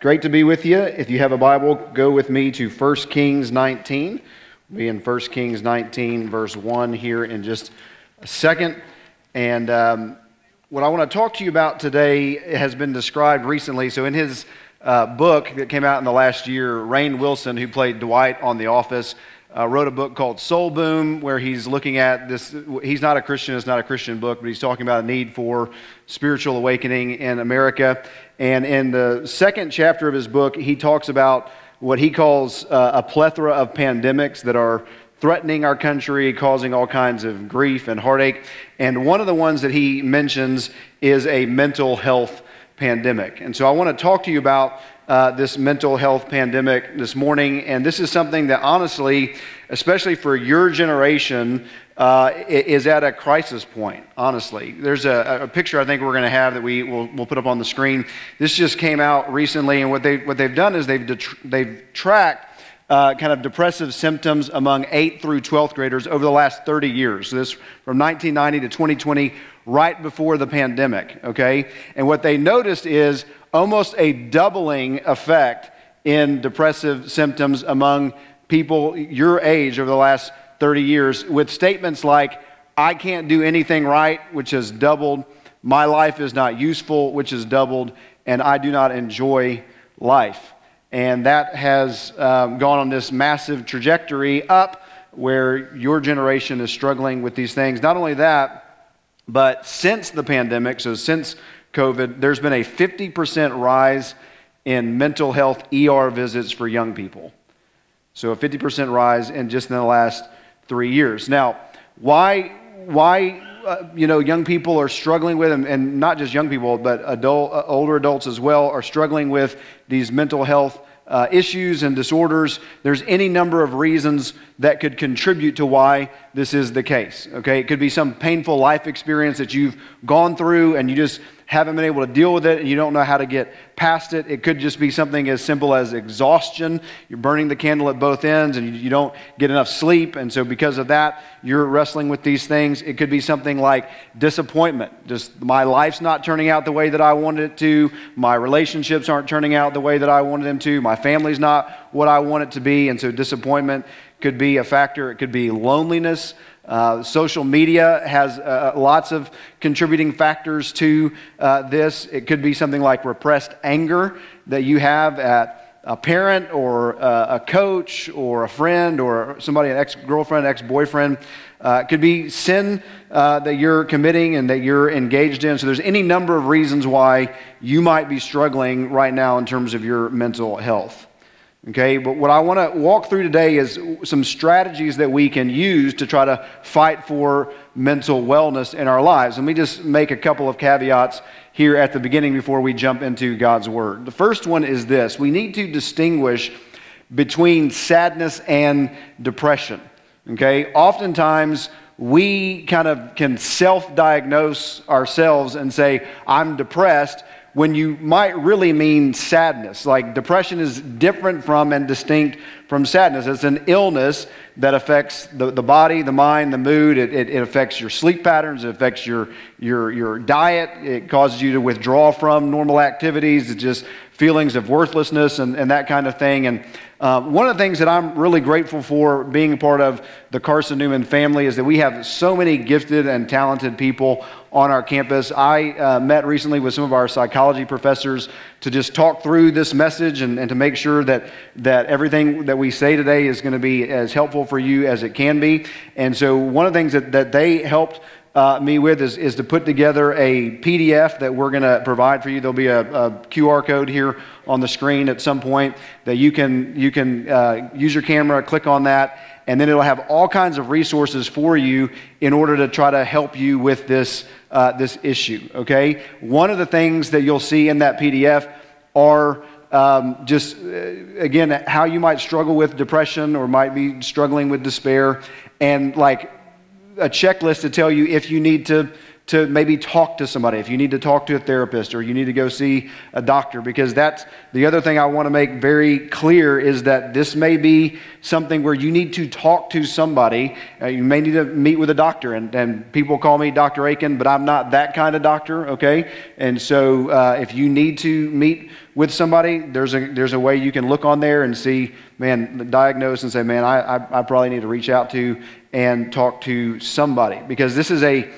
great to be with you. If you have a Bible, go with me to 1 Kings 19. We'll be in 1 Kings 19, verse 1 here in just a second. And um, what I want to talk to you about today has been described recently. So, in his uh, book that came out in the last year, Rainn Wilson, who played Dwight on The Office, uh, wrote a book called Soul Boom, where he's looking at this. He's not a Christian, it's not a Christian book, but he's talking about a need for spiritual awakening in America. And in the second chapter of his book, he talks about what he calls uh, a plethora of pandemics that are threatening our country, causing all kinds of grief and heartache. And one of the ones that he mentions is a mental health pandemic. And so I want to talk to you about uh, this mental health pandemic this morning. And this is something that, honestly, especially for your generation, uh, is at a crisis point, honestly. There's a, a picture I think we're going to have that we will we'll put up on the screen. This just came out recently, and what, they, what they've done is they've, they've tracked uh, kind of depressive symptoms among 8th through 12th graders over the last 30 years. So this from 1990 to 2020, right before the pandemic, okay? And what they noticed is almost a doubling effect in depressive symptoms among people your age over the last 30 years with statements like, I can't do anything right, which has doubled, my life is not useful, which has doubled, and I do not enjoy life. And that has um, gone on this massive trajectory up where your generation is struggling with these things. Not only that, but since the pandemic, so since COVID, there's been a 50% rise in mental health ER visits for young people. So a 50% rise in just in the last three years. Now, why, why uh, you know, young people are struggling with, and, and not just young people, but adult, uh, older adults as well, are struggling with these mental health uh, issues and disorders. There's any number of reasons that could contribute to why this is the case. Okay, it could be some painful life experience that you've gone through and you just haven't been able to deal with it and you don't know how to get past it. It could just be something as simple as exhaustion. You're burning the candle at both ends and you, don't get enough sleep. And so, because of that, you're wrestling with these things. It could be something like disappointment. Just my life's not turning out the way that I wanted it to. My relationships aren't turning out the way that I wanted them to. My family's not what I want it to be. And so, disappointment could be a factor. It could be loneliness. Uh, social media has uh, lots of contributing factors to uh, this. It could be something like repressed anger that you have at a parent or uh, a coach or a friend or somebody, an ex girlfriend, ex boyfriend. Uh, it could be sin uh, that you're committing and that you're engaged in. So there's any number of reasons why you might be struggling right now in terms of your mental health. Okay, but what I want to walk through today is some strategies that we can use to try to fight for mental wellness in our lives. Let me just make a couple of caveats here at the beginning before we jump into God's Word. The first one is this we need to distinguish between sadness and depression. Okay, oftentimes we kind of can self diagnose ourselves and say, I'm depressed when you might really mean sadness. Like depression is different from and distinct from sadness. It's an illness that affects the, the body, the mind, the mood. It, it, it, affects your sleep patterns. It affects your, your, your diet. It causes you to withdraw from normal activities. It just feelings of worthlessness and, and that kind of thing. And uh, one of the things that I'm really grateful for being a part of the Carson Newman family is that we have so many gifted and talented people on our campus. I uh, met recently with some of our psychology professors to just talk through this message and, and to make sure that, that everything that we say today is going to be as helpful for you as it can be. And so, one of the things that, that they helped uh, me with is, is to put together a PDF that we're going to provide for you. There'll be a, a, QR code here on the screen at some point that you can, you can uh, use your camera, click on that, and then it'll have all kinds of resources for you in order to try to help you with this, uh, this issue. Okay? One of the things that you'll see in that PDF are um, just, uh, again, how you might struggle with depression or might be struggling with despair, and like a checklist to tell you if you need to to maybe talk to somebody, if you need to talk to a therapist or you need to go see a doctor, because that's the other thing I want to make very clear is that this may be something where you need to talk to somebody. Uh, you may need to meet with a doctor, and, and people call me Dr. Akin, but I'm not that kind of doctor, okay? And so uh, if you need to meet with somebody, there's a, there's a way you can look on there and see, man, diagnose and say, man, I, I, I probably need to reach out to and talk to somebody because this is a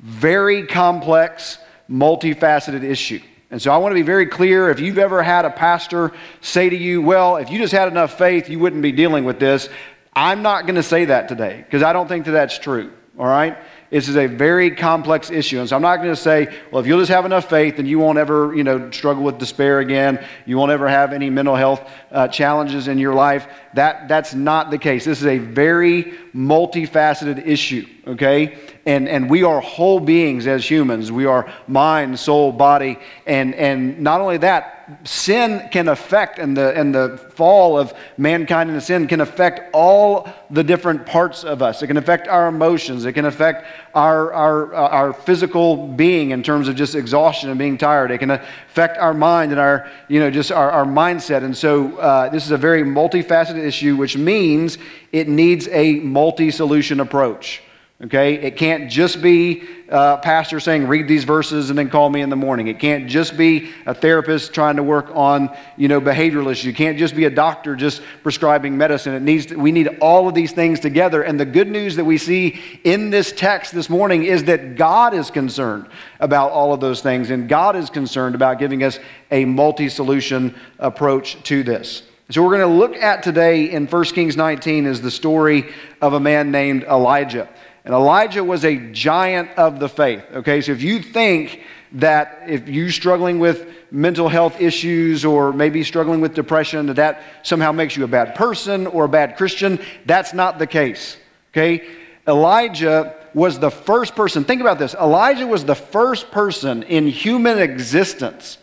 very complex, multifaceted issue. And so I want to be very clear if you've ever had a pastor say to you, well, if you just had enough faith, you wouldn't be dealing with this. I'm not going to say that today because I don't think that that's true. All right? This is a very complex issue. And so I'm not going to say, well, if you'll just have enough faith, then you won't ever, you know, struggle with despair again. You won't ever have any mental health uh, challenges in your life. That, that's not the case. This is a very multifaceted issue, okay? And, and we are whole beings as humans. We are mind, soul, body. And, and not only that, sin can affect, and the, and the fall of mankind into sin can affect all the different parts of us. It can affect our emotions. It can affect our, our, uh, our physical being in terms of just exhaustion and being tired. It can affect our mind and our, you know, just our, our mindset. And so uh, this is a very multifaceted issue, which means it needs a multi solution approach. Okay? It can't just be a pastor saying, read these verses and then call me in the morning. It can't just be a therapist trying to work on, you know, behavioral issues. You can't just be a doctor just prescribing medicine. It needs to, we need all of these things together. And the good news that we see in this text this morning is that God is concerned about all of those things. And God is concerned about giving us a multi-solution approach to this. So, we're going to look at today in 1 Kings 19 is the story of a man named Elijah. And Elijah was a giant of the faith. Okay, so if you think that if you're struggling with mental health issues or maybe struggling with depression, that that somehow makes you a bad person or a bad Christian, that's not the case. Okay, Elijah was the first person, think about this Elijah was the first person in human existence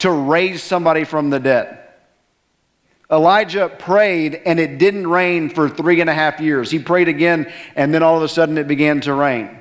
to raise somebody from the dead. Elijah prayed and it didn't rain for three and a half years. He prayed again and then all of a sudden it began to rain.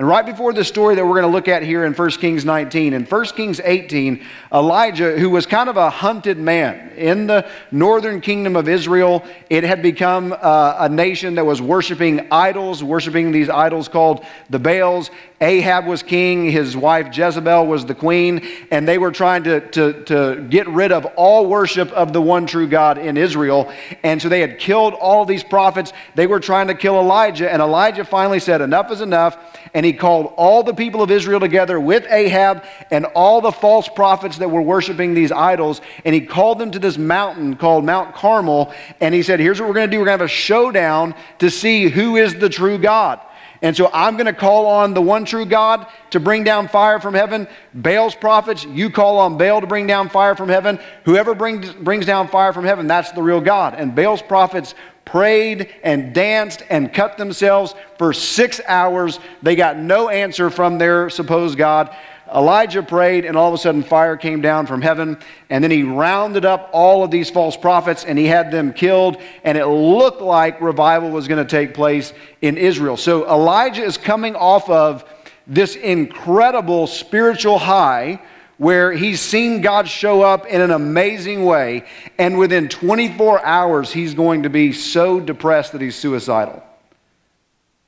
And right before the story that we're going to look at here in 1 Kings 19, in 1 Kings 18, Elijah, who was kind of a hunted man in the northern kingdom of Israel, it had become uh, a nation that was worshiping idols, worshiping these idols called the Baals. Ahab was king, his wife Jezebel was the queen, and they were trying to, to, to get rid of all worship of the one true God in Israel. And so they had killed all these prophets. They were trying to kill Elijah, and Elijah finally said, Enough is enough. And he called all the people of Israel together with Ahab and all the false prophets that were worshiping these idols, and he called them to this mountain called Mount Carmel. And he said, Here's what we're going to do we're going to have a showdown to see who is the true God. And so I'm going to call on the one true God to bring down fire from heaven. Baal's prophets, you call on Baal to bring down fire from heaven. Whoever brings, brings down fire from heaven, that's the real God. And Baal's prophets prayed and danced and cut themselves for six hours. They got no answer from their supposed God. Elijah prayed, and all of a sudden fire came down from heaven. And then he rounded up all of these false prophets and he had them killed. And it looked like revival was going to take place in Israel. So Elijah is coming off of this incredible spiritual high where he's seen God show up in an amazing way. And within 24 hours, he's going to be so depressed that he's suicidal.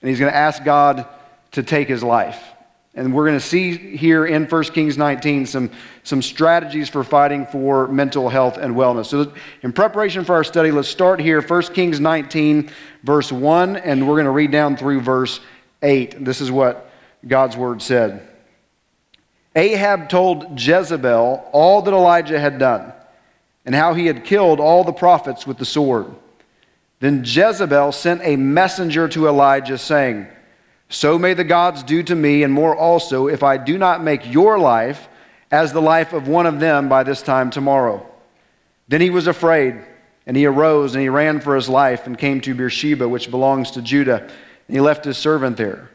And he's going to ask God to take his life. And we're going to see here in 1 Kings 19 some, some strategies for fighting for mental health and wellness. So, in preparation for our study, let's start here 1 Kings 19, verse 1, and we're going to read down through verse 8. This is what God's word said Ahab told Jezebel all that Elijah had done and how he had killed all the prophets with the sword. Then Jezebel sent a messenger to Elijah, saying, so may the gods do to me, and more also, if I do not make your life as the life of one of them by this time tomorrow. Then he was afraid, and he arose, and he ran for his life, and came to Beersheba, which belongs to Judah, and he left his servant there.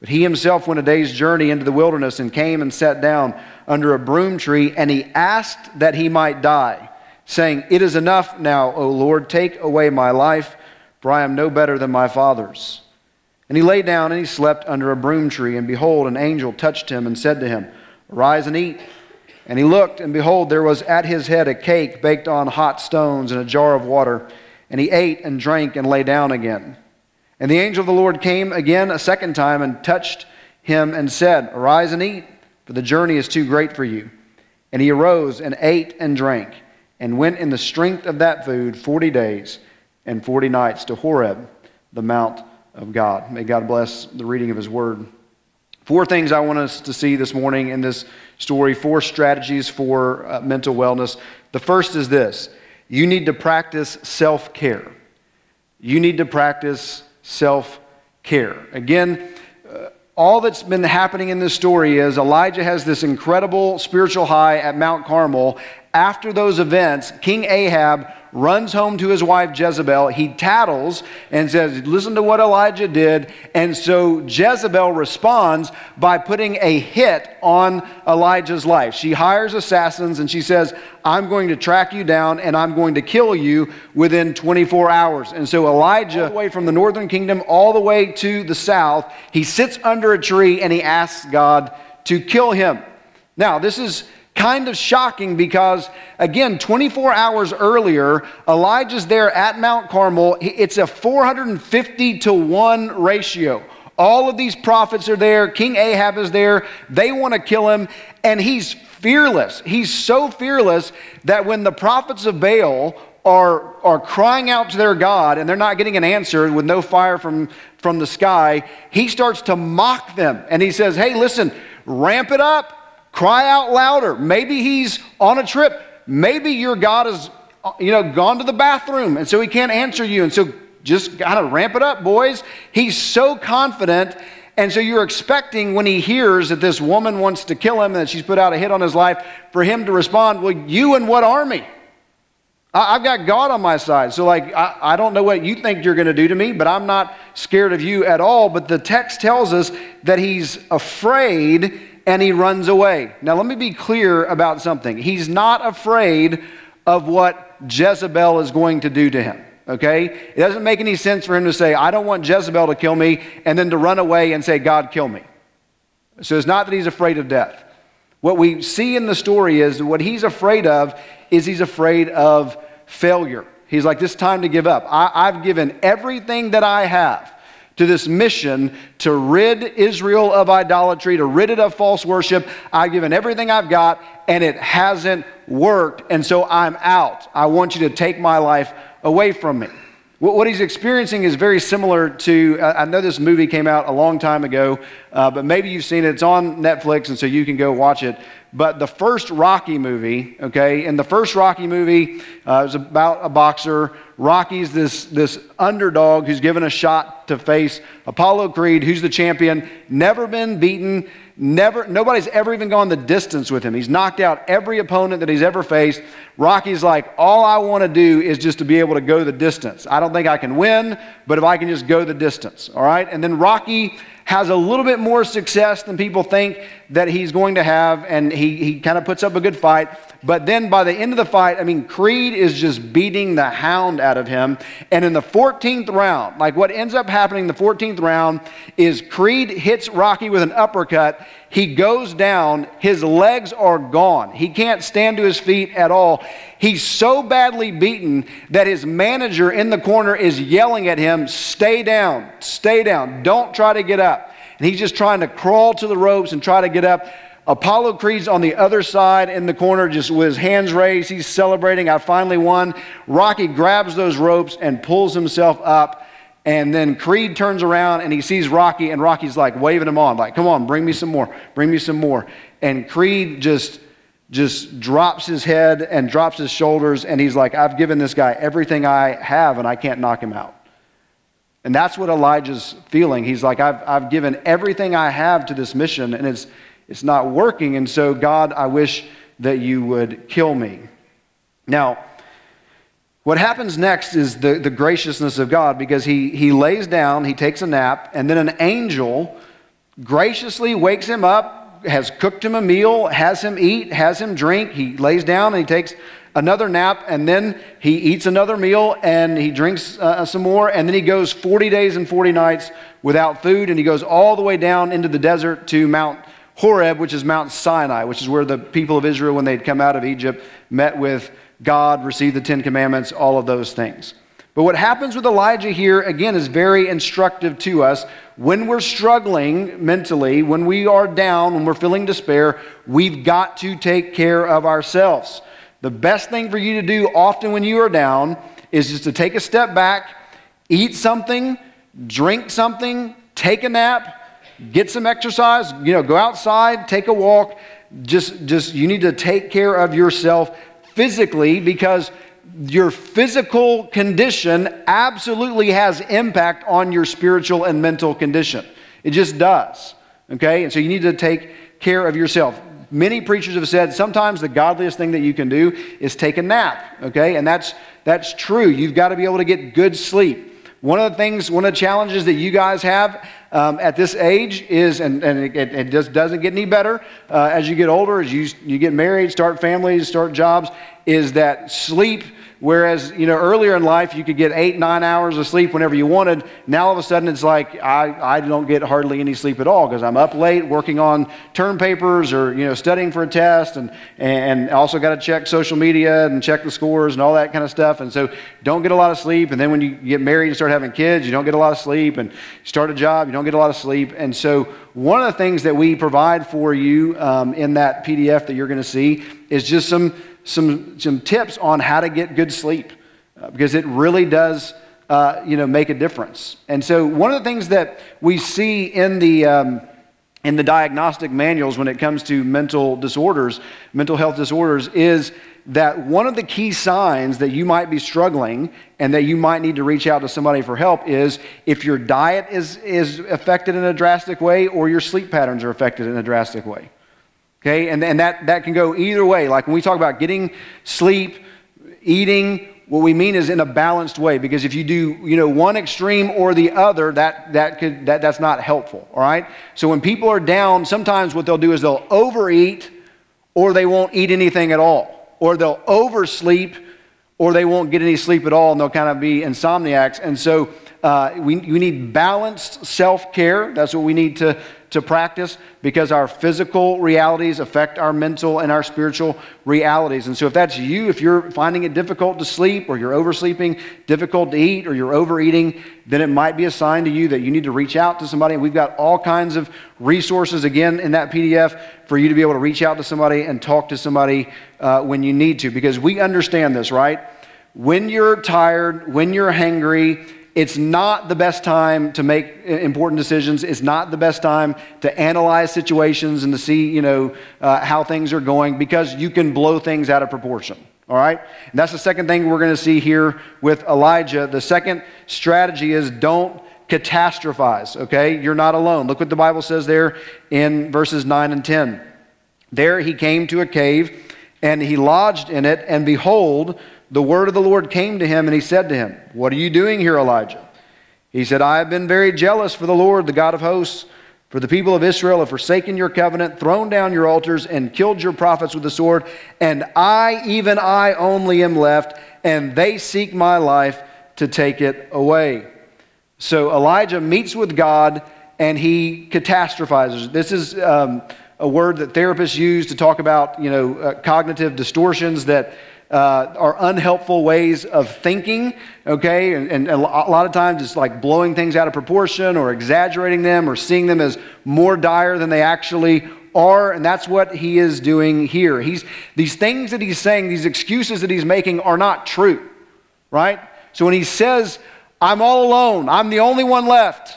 But he himself went a day's journey into the wilderness, and came and sat down under a broom tree, and he asked that he might die, saying, It is enough now, O Lord, take away my life, for I am no better than my fathers. And he lay down and he slept under a broom tree. And behold, an angel touched him and said to him, Arise and eat. And he looked, and behold, there was at his head a cake baked on hot stones and a jar of water. And he ate and drank and lay down again. And the angel of the Lord came again a second time and touched him and said, Arise and eat, for the journey is too great for you. And he arose and ate and drank, and went in the strength of that food forty days and forty nights to Horeb, the mount of God. May God bless the reading of his word. Four things I want us to see this morning in this story, four strategies for uh, mental wellness. The first is this you need to practice self care. You need to practice self care. Again, uh, all that's been happening in this story is Elijah has this incredible spiritual high at Mount Carmel. After those events, King Ahab runs home to his wife Jezebel. He tattles and says, Listen to what Elijah did. And so Jezebel responds by putting a hit on Elijah's life. She hires assassins and she says, I'm going to track you down and I'm going to kill you within 24 hours. And so Elijah, away from the northern kingdom all the way to the south, he sits under a tree and he asks God to kill him. Now, this is kind of shocking because, again, 24 hours earlier, Elijah's there at Mount Carmel. It's a 450 to 1 ratio. All of these prophets are there. King Ahab is there. They want to kill him, and he's fearless. He's so fearless that when the prophets of Baal are, are crying out to their God and they're not getting an answer with no fire from, from the sky, he starts to mock them. And he says, Hey, listen, ramp it up. Cry out louder. Maybe he's on a trip. Maybe your God has, uh, you know, gone to the bathroom and so he can't answer you. And so just kind of ramp it up, boys. He's so confident. And so you're expecting when he hears that this woman wants to kill him and that she's put out a hit on his life for him to respond, Well, you and what army? I've got God on my side. So, like, I, I don't know what you think you're going to do to me, but I'm not scared of you at all. But the text tells us that he's afraid and he runs away. Now, let me be clear about something. He's not afraid of what Jezebel is going to do to him. Okay? It doesn't make any sense for him to say, I don't want Jezebel to kill me, and then to run away and say, God, kill me. So it's not that he's afraid of death. What we see in the story is what he's afraid of is he's afraid of failure. He's like, this time to give up. I, have given everything that I have to this mission to rid Israel of idolatry, to rid it of false worship. I've given everything I've got, and it hasn't worked, and so I'm out. I want you to take my life away from me. What he's experiencing is very similar to, I know this movie came out a long time ago, uh, but maybe you've seen it. It's on Netflix, and so you can go watch it. But the first Rocky movie, okay, in the first Rocky movie, uh, was about a boxer. Rocky's this, this underdog who's given a shot to face Apollo Creed, who's the champion, never been beaten, never, nobody's ever even gone the distance with him. He's knocked out every opponent that he's ever faced. Rocky's like, all I want to do is just to be able to go the distance. I don't think I can win, but if I can just go the distance, all right? And then Rocky has a little bit more success than people think that he's going to have, and he, he kind of puts up a good fight. But then by the end of the fight, I mean, Creed is just beating the hound out of him. And in the 14th round, like what ends up happening in the 14th round is Creed hits Rocky with an uppercut. He goes down, his legs are gone. He can't stand to his feet at all. He's so badly beaten that his manager in the corner is yelling at him, Stay down, stay down, don't try to get up. And he's just trying to crawl to the ropes and try to get up. Apollo Creed's on the other side in the corner, just with his hands raised. He's celebrating. I finally won. Rocky grabs those ropes and pulls himself up. And then Creed turns around and he sees Rocky, and Rocky's like waving him on, like, come on, bring me some more, bring me some more. And Creed just just drops his head and drops his shoulders, and he's like, I've given this guy everything I have, and I can't knock him out. And that's what Elijah's feeling. He's like, I've, I've given everything I have to this mission, and it's, it's not working. And so, God, I wish that you would kill me. Now, what happens next is the, the graciousness of God because he, he lays down, he takes a nap, and then an angel graciously wakes him up, has cooked him a meal, has him eat, has him drink. He lays down and he takes another nap, and then he eats another meal and he drinks uh, some more, and then he goes 40 days and 40 nights without food, and he goes all the way down into the desert to Mount Horeb, which is Mount Sinai, which is where the people of Israel, when they'd come out of Egypt, met with God, received the Ten Commandments, all of those things. But what happens with Elijah here, again, is very instructive to us. When we're struggling mentally, when we are down, when we're feeling despair, we've got to take care of ourselves. The best thing for you to do often when you are down is just to take a step back, eat something, drink something, take a nap, get some exercise, you know, go outside, take a walk. Just, just you need to take care of yourself physically because your physical condition absolutely has impact on your spiritual and mental condition. It just does. Okay? And so you need to take care of yourself. Many preachers have said sometimes the godliest thing that you can do is take a nap. Okay? And that's that's true. You've got to be able to get good sleep. One of the things, one of the challenges that you guys have um, at this age is, and, and it, it, just doesn't get any better uh, as you get older, as you, you get married, start families, start jobs, is that sleep Whereas, you know, earlier in life, you could get eight, nine hours of sleep whenever you wanted. Now, all of a sudden, it's like I, I don't get hardly any sleep at all because I'm up late working on term papers or, you know, studying for a test and, and also got to check social media and check the scores and all that kind of stuff. And so, don't get a lot of sleep. And then when you get married and start having kids, you don't get a lot of sleep. And start a job, you don't get a lot of sleep. And so, one of the things that we provide for you um, in that PDF that you're going to see is just some some, some tips on how to get good sleep uh, because it really does uh, you know, make a difference. And so, one of the things that we see in the, um, in the diagnostic manuals when it comes to mental disorders, mental health disorders, is that one of the key signs that you might be struggling and that you might need to reach out to somebody for help is if your diet is, is affected in a drastic way or your sleep patterns are affected in a drastic way. Okay, and, and that, that can go either way. Like when we talk about getting sleep, eating, what we mean is in a balanced way. Because if you do you know one extreme or the other that that could that, that's not helpful all right? So when people are down sometimes what they'll do is they'll overeat or they won't eat anything at all. Or they'll oversleep or they won't get any sleep at all and they'll kind of be insomniacs. And so uh, we, we need balanced self-care. That's what we need to to practice because our physical realities affect our mental and our spiritual realities. And so, if that's you, if you're finding it difficult to sleep or you're oversleeping, difficult to eat, or you're overeating, then it might be a sign to you that you need to reach out to somebody. We've got all kinds of resources again in that PDF for you to be able to reach out to somebody and talk to somebody uh, when you need to because we understand this, right? When you're tired, when you're hangry, it's not the best time to make important decisions. It's not the best time to analyze situations and to see, you know, uh, how things are going because you can blow things out of proportion. All right? And that's the second thing we're going to see here with Elijah. The second strategy is don't catastrophize, okay? You're not alone. Look what the Bible says there in verses 9 and 10. There he came to a cave and he lodged in it, and behold, the word of the Lord came to him, and he said to him, What are you doing here, Elijah? He said, I have been very jealous for the Lord, the God of hosts. For the people of Israel have forsaken your covenant, thrown down your altars, and killed your prophets with the sword. And I, even I only, am left, and they seek my life to take it away. So Elijah meets with God and he catastrophizes. This is um, a word that therapists use to talk about, you know, uh, cognitive distortions that uh, are unhelpful ways of thinking, okay? And, and, a lot of times it's like blowing things out of proportion or exaggerating them or seeing them as more dire than they actually are. And that's what he is doing here. He's, these things that he's saying, these excuses that he's making are not true, right? So when he says, I'm all alone, I'm the only one left,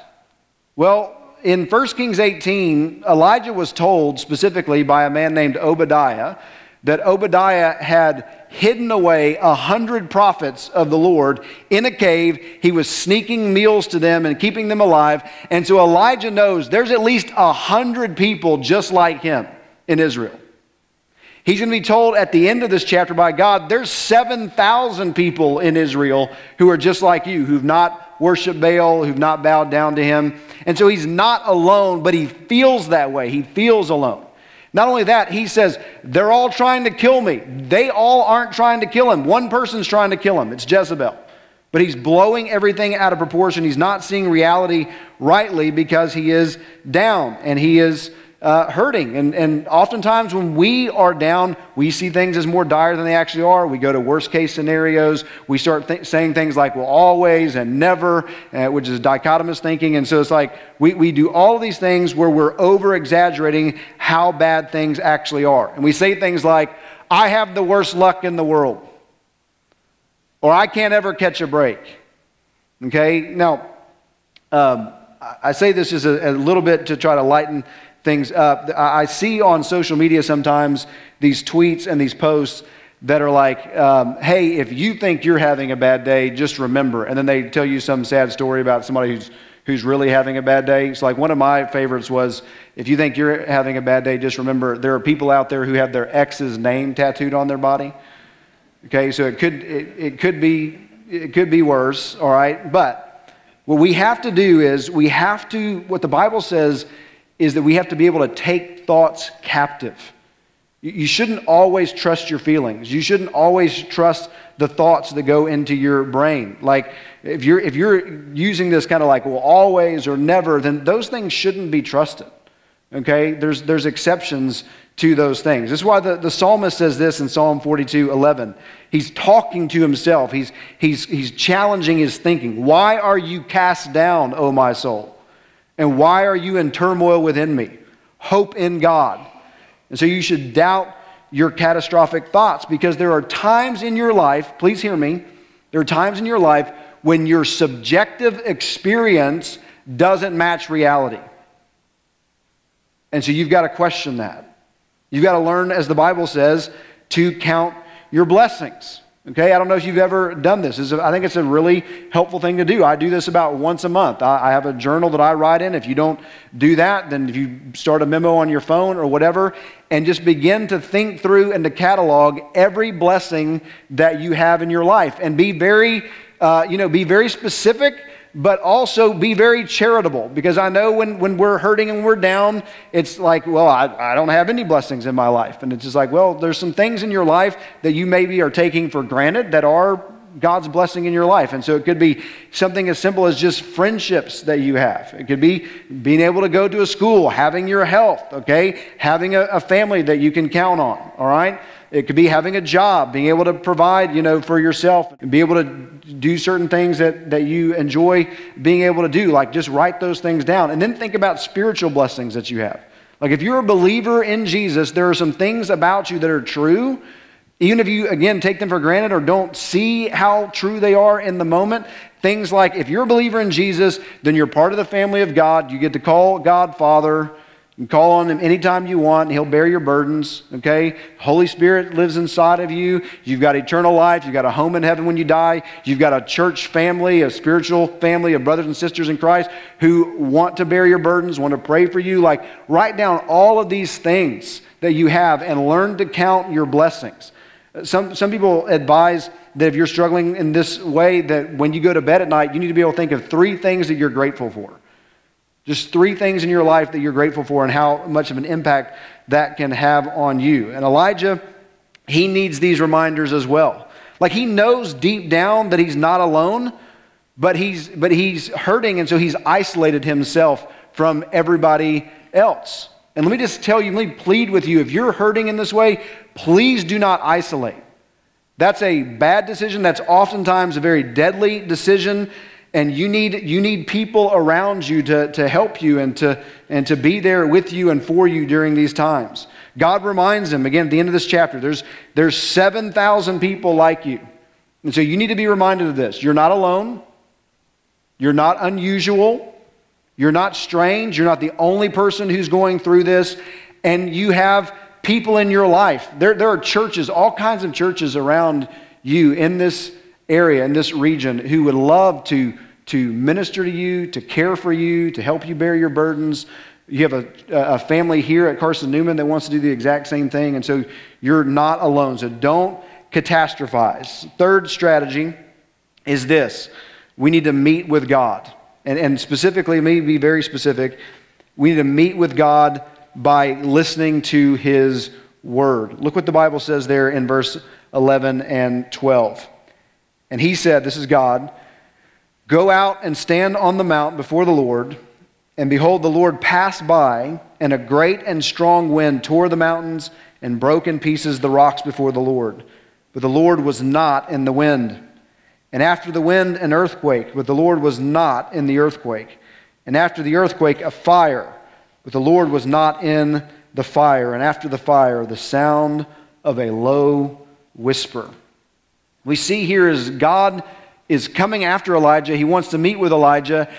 well, in 1 Kings 18, Elijah was told specifically by a man named Obadiah that Obadiah had hidden away a hundred prophets of the Lord in a cave. He was sneaking meals to them and keeping them alive. And so Elijah knows there's at least a hundred people just like him in Israel. He's going to be told at the end of this chapter by God, there's 7,000 people in Israel who are just like you, who've not worshiped Baal, who've not bowed down to him. And so he's not alone, but he feels that way. He feels alone. Not only that, he says, they're all trying to kill me. They all aren't trying to kill him. One person's trying to kill him. It's Jezebel. But he's blowing everything out of proportion. He's not seeing reality rightly because he is down and he is uh, hurting. And, and oftentimes, when we are down, we see things as more dire than they actually are. We go to worst case scenarios. We start th- saying things like, well, always and never, uh, which is dichotomous thinking. And so it's like we, we do all these things where we're over exaggerating how bad things actually are. And we say things like, I have the worst luck in the world or I can't ever catch a break. Okay? Now, um, I say this just a, a, little bit to try to lighten things up. I see on social media sometimes these tweets and these posts that are like, um, hey, if you think you're having a bad day, just remember. And then they tell you some sad story about somebody who's, who's really having a bad day. It's like one of my favorites was, if you think you're having a bad day, just remember there are people out there who have their ex's name tattooed on their body. Okay, so it could, it, it could be, it could be worse, all right? But what we have to do is we have to, what the Bible says is that we have to be able to take thoughts captive. You shouldn't always trust your feelings. You shouldn't always trust the thoughts that go into your brain. Like if you're if you're using this kind of like well always or never, then those things shouldn't be trusted. Okay? There's there's exceptions to those things. This is why the, the psalmist says this in Psalm 42 11. He's talking to himself, he's, he's, he's challenging his thinking. Why are you cast down, O my soul? And why are you in turmoil within me? Hope in God. And so you should doubt your catastrophic thoughts because there are times in your life, please hear me, there are times in your life when your subjective experience doesn't match reality. And so you've got to question that. You've got to learn, as the Bible says, to count your blessings. Okay, I don't know if you've ever done this. I think it's a really helpful thing to do. I do this about once a month. I have a journal that I write in. If you don't do that, then if you start a memo on your phone or whatever, and just begin to think through and to catalog every blessing that you have in your life, and be very, uh, you know, be very specific but also be very charitable because I know when, when we're hurting and we're down, it's like, well, I, I don't have any blessings in my life. And it's just like, well, there's some things in your life that you maybe are taking for granted that are God's blessing in your life. And so it could be something as simple as just friendships that you have. It could be being able to go to a school, having your health, okay? Having a, a family that you can count on, all right? It could be having a job, being able to provide, you know, for yourself and be able to do certain things that, that you enjoy being able to do. Like just write those things down. And then think about spiritual blessings that you have. Like if you're a believer in Jesus, there are some things about you that are true. Even if you, again, take them for granted or don't see how true they are in the moment, things like if you're a believer in Jesus, then you're part of the family of God. You get to call God Father. You call on him anytime you want, and he'll bear your burdens, okay? Holy Spirit lives inside of you. You've got eternal life. You've got a home in heaven when you die. You've got a church family, a spiritual family of brothers and sisters in Christ who want to bear your burdens, want to pray for you. Like, write down all of these things that you have and learn to count your blessings. Some, some people advise that if you're struggling in this way, that when you go to bed at night, you need to be able to think of three things that you're grateful for. Just three things in your life that you're grateful for and how much of an impact that can have on you. And Elijah, he needs these reminders as well. Like he knows deep down that he's not alone, but he's, but he's hurting, and so he's isolated himself from everybody else. And let me just tell you, let me plead with you if you're hurting in this way, please do not isolate. That's a bad decision. That's oftentimes a very deadly decision and you need, you need people around you to, to help you and to, and to be there with you and for you during these times. God reminds them, again, at the end of this chapter, there's, there's 7,000 people like you. And so you need to be reminded of this. You're not alone. You're not unusual. You're not strange. You're not the only person who's going through this. And you have people in your life. There, there are churches, all kinds of churches around you in this area, in this region, who would love to, to minister to you, to care for you, to help you bear your burdens. You have a, a family here at Carson Newman that wants to do the exact same thing, and so you're not alone. So don't catastrophize. Third strategy is this we need to meet with God. And, and specifically, let me be very specific. We need to meet with God by listening to his word. Look what the Bible says there in verse 11 and 12. And he said, This is God, go out and stand on the mount before the Lord. And behold, the Lord passed by, and a great and strong wind tore the mountains and broke in pieces the rocks before the Lord. But the Lord was not in the wind. And after the wind, an earthquake, but the Lord was not in the earthquake. And after the earthquake, a fire, but the Lord was not in the fire. And after the fire, the sound of a low whisper. We see here is God is coming after Elijah. He wants to meet with Elijah,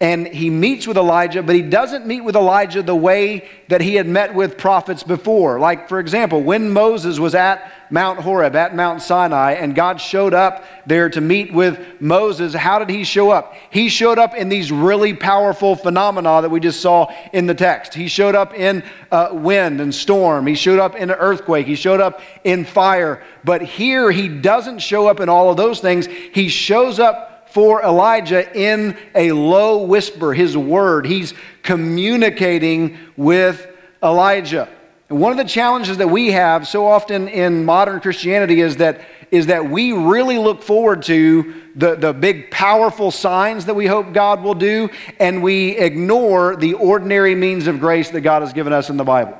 and he meets with Elijah, but he doesn't meet with Elijah the way that he had met with prophets before. Like, for example, when Moses was at Mount Horeb, at Mount Sinai, and God showed up there to meet with Moses, how did he show up? He showed up in these really powerful phenomena that we just saw in the text. He showed up in uh, wind and storm, he showed up in an earthquake, he showed up in fire. But here, he doesn't show up in all of those things. He shows up for Elijah in a low whisper, his word. He's communicating with Elijah. And one of the challenges that we have so often in modern Christianity is that, is that we really look forward to the, the big, powerful signs that we hope God will do, and we ignore the ordinary means of grace that God has given us in the Bible.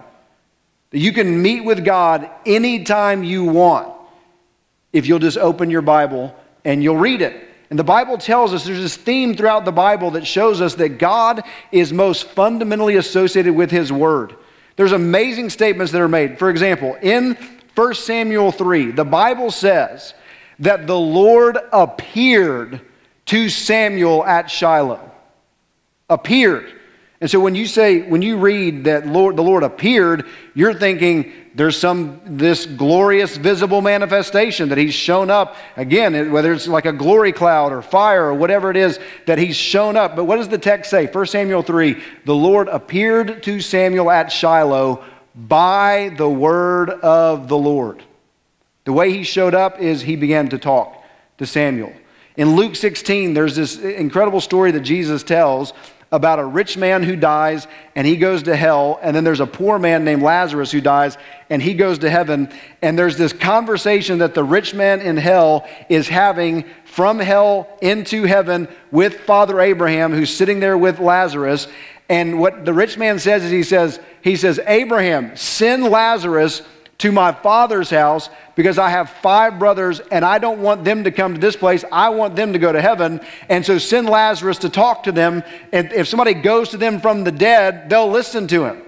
You can meet with God anytime you want if you'll just open your Bible and you'll read it. And the Bible tells us there's this theme throughout the Bible that shows us that God is most fundamentally associated with His Word. There's amazing statements that are made. For example, in 1 Samuel 3, the Bible says that the Lord appeared to Samuel at Shiloh. Appeared. And so when you say, when you read that Lord, the Lord appeared, you're thinking there's some, this glorious visible manifestation that he's shown up. Again, whether it's like a glory cloud or fire or whatever it is, that he's shown up. But what does the text say? 1 Samuel 3 The Lord appeared to Samuel at Shiloh by the word of the Lord. The way he showed up is he began to talk to Samuel. In Luke 16, there's this incredible story that Jesus tells about a rich man who dies and he goes to hell, and then there's a poor man named Lazarus who dies and he goes to heaven. And there's this conversation that the rich man in hell is having from hell into heaven with Father Abraham, who's sitting there with Lazarus. And what the rich man says is he says, he says, Abraham, send Lazarus to my father's house because I have five brothers and I don't want them to come to this place. I want them to go to heaven. And so send Lazarus to talk to them. And if somebody goes to them from the dead, they'll listen to him.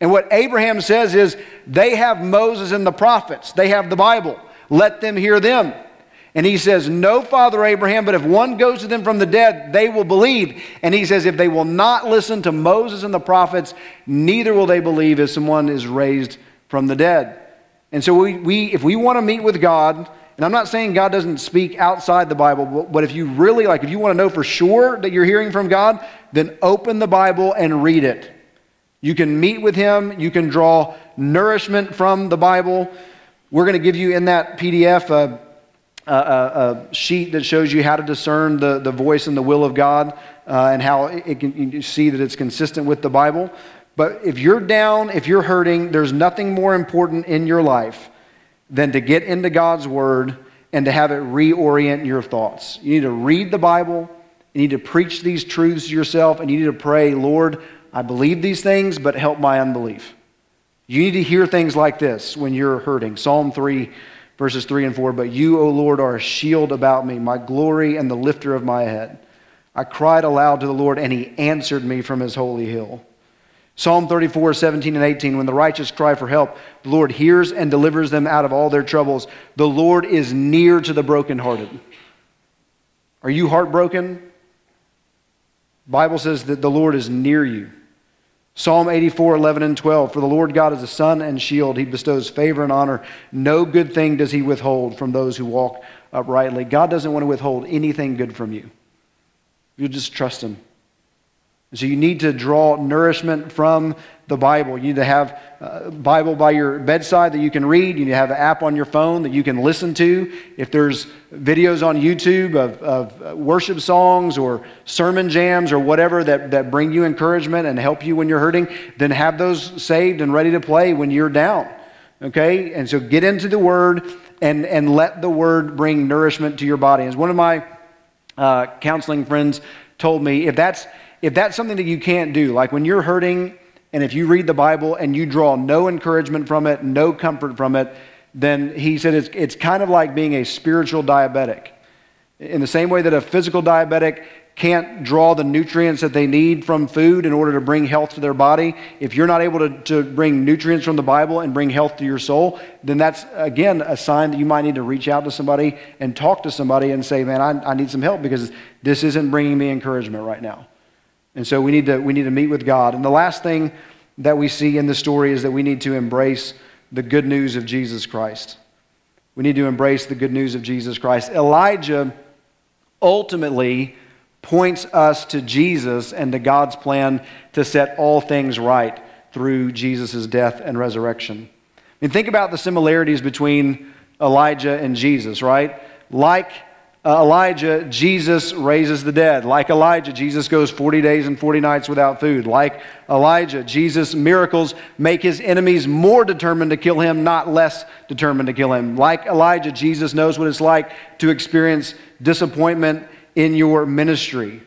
And what Abraham says is they have Moses and the prophets, they have the Bible. Let them hear them. And he says, No, Father Abraham, but if one goes to them from the dead, they will believe. And he says, If they will not listen to Moses and the prophets, neither will they believe if someone is raised from the dead. And so, we, we, if we want to meet with God, and I'm not saying God doesn't speak outside the Bible, but if you really, like, if you want to know for sure that you're hearing from God, then open the Bible and read it. You can meet with Him, you can draw nourishment from the Bible. We're going to give you in that PDF a, a, a, sheet that shows you how to discern the, the voice and the will of God uh, and how it can, you see that it's consistent with the Bible. But if you're down, if you're hurting, there's nothing more important in your life than to get into God's Word and to have it reorient your thoughts. You need to read the Bible, you need to preach these truths to yourself, and you need to pray, Lord, I believe these things, but help my unbelief. You need to hear things like this when you're hurting. Psalm 3, verses 3 and 4. But you, O Lord, are a shield about me, my glory and the lifter of my head. I cried aloud to the Lord, and he answered me from his holy hill. Psalm 34, 17 and 18. When the righteous cry for help, the Lord hears and delivers them out of all their troubles. The Lord is near to the brokenhearted. Are you heartbroken? Bible says that the Lord is near you. Psalm 84, 11 and 12. For the Lord God is a sun and shield. He bestows favor and honor. No good thing does he withhold from those who walk uprightly. God doesn't want to withhold anything good from you. You just trust him. So you need to draw nourishment from the Bible. You need to have a Bible by your bedside that you can read. You need to have an app on your phone that you can listen to. If there's videos on YouTube of, of worship songs or sermon jams or whatever that, that bring you encouragement and help you when you're hurting, then have those saved and ready to play when you're down. Okay? And so get into the Word and, and let the Word bring nourishment to your body. As one of my uh, counseling friends told me, if that's if that's something that you can't do, like when you're hurting and if you read the Bible and you draw no encouragement from it, no comfort from it, then he said it's, it's kind of like being a spiritual diabetic. In the same way that a physical diabetic can't draw the nutrients that they need from food in order to bring health to their body, if you're not able to, to bring nutrients from the Bible and bring health to your soul, then that's, again, a sign that you might need to reach out to somebody and talk to somebody and say, man, I, I need some help because this isn't bringing me encouragement right now. And so we need to, we need to meet with God. And the last thing that we see in the story is that we need to embrace the good news of Jesus Christ. We need to embrace the good news of Jesus Christ. Elijah ultimately points us to Jesus and to God's plan to set all things right through Jesus' death and resurrection. I mean, think about the similarities between Elijah and Jesus, right? Like uh, Elijah, Jesus raises the dead. Like Elijah, Jesus goes 40 days and 40 nights without food. Like Elijah, Jesus' miracles make his enemies more determined to kill him, not less determined to kill him. Like Elijah, Jesus knows what it's like to experience disappointment in your ministry.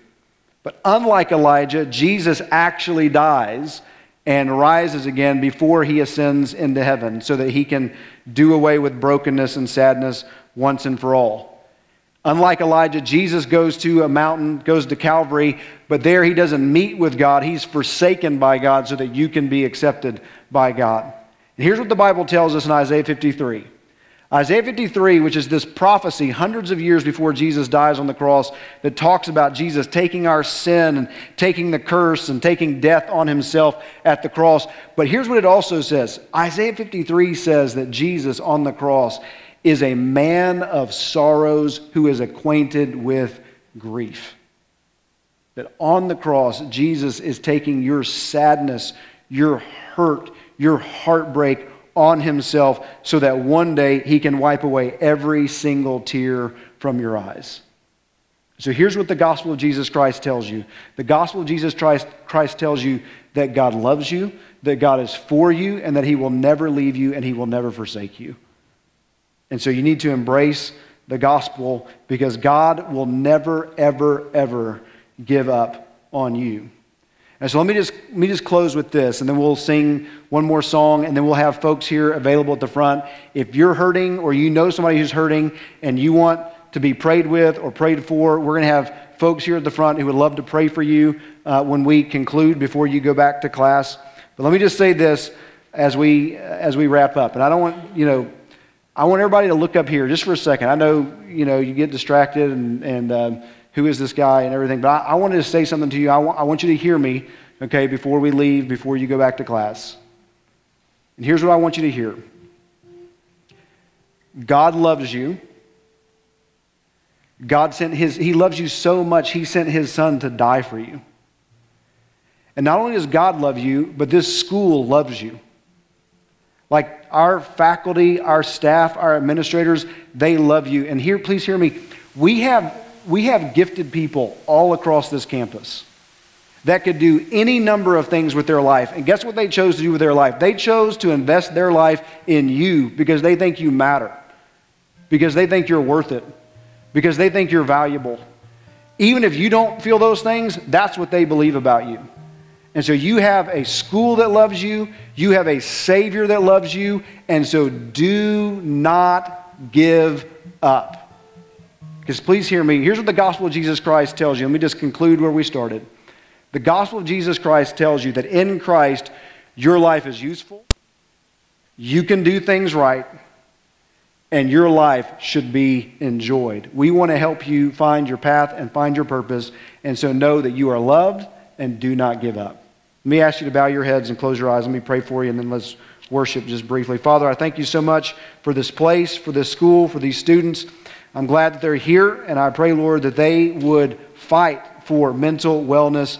But unlike Elijah, Jesus actually dies and rises again before he ascends into heaven so that he can do away with brokenness and sadness once and for all. Unlike Elijah, Jesus goes to a mountain, goes to Calvary, but there he doesn't meet with God. He's forsaken by God so that you can be accepted by God. And here's what the Bible tells us in Isaiah 53. Isaiah 53, which is this prophecy hundreds of years before Jesus dies on the cross, that talks about Jesus taking our sin and taking the curse and taking death on himself at the cross. But here's what it also says Isaiah 53 says that Jesus on the cross is a man of sorrows who is acquainted with grief. That on the cross, Jesus is taking your sadness, your hurt, your heartbreak on himself so that one day he can wipe away every single tear from your eyes. So here's what the gospel of Jesus Christ tells you the gospel of Jesus Christ, Christ tells you that God loves you, that God is for you, and that he will never leave you and he will never forsake you. And so you need to embrace the gospel because God will never, ever, ever give up on you. And so let me just let me just close with this, and then we'll sing one more song, and then we'll have folks here available at the front. If you're hurting or you know somebody who's hurting and you want to be prayed with or prayed for, we're going to have folks here at the front who would love to pray for you uh, when we conclude before you go back to class. But let me just say this as we as we wrap up, and I don't want you know I want everybody to look up here just for a second. I know, you know, you get distracted and, and um, who is this guy and everything, but I, I wanted to say something to you. I, I want you to hear me, okay, before we leave, before you go back to class. And here's what I want you to hear God loves you. God sent his, he loves you so much, he sent his son to die for you. And not only does God love you, but this school loves you. Like our faculty, our staff, our administrators, they love you. And here, please hear me. We have, we have gifted people all across this campus that could do any number of things with their life. And guess what they chose to do with their life? They chose to invest their life in you because they think you matter, because they think you're worth it, because they think you're valuable. Even if you don't feel those things, that's what they believe about you. And so you have a school that loves you, you have a Savior that loves you, and so do not give up. Because please hear me. Here's what the gospel of Jesus Christ tells you. Let me just conclude where we started. The gospel of Jesus Christ tells you that in Christ, your life is useful, you can do things right, and your life should be enjoyed. We want to help you find your path and find your purpose, and so know that you are loved and do not give up. Let me ask you to bow your heads and close your eyes. Let me pray for you, and then let's worship just briefly. Father, I thank you so much for this place, for this school, for these students. I'm glad that they're here, and I pray, Lord, that they would fight for mental wellness,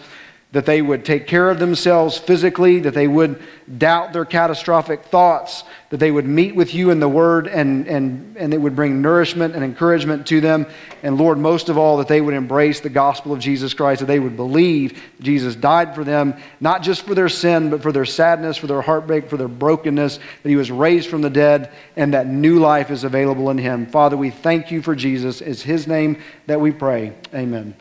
that they would take care of themselves physically, that they would doubt their catastrophic thoughts, that they would meet with you in the Word and, and, and it would bring nourishment and encouragement to them. And Lord, most of all, that they would embrace the gospel of Jesus Christ, that they would believe Jesus died for them, not just for their sin, but for their sadness, for their heartbreak, for their brokenness, that He was raised from the dead, and that new life is available in Him. Father, we thank you for Jesus. It's His name that we pray. Amen.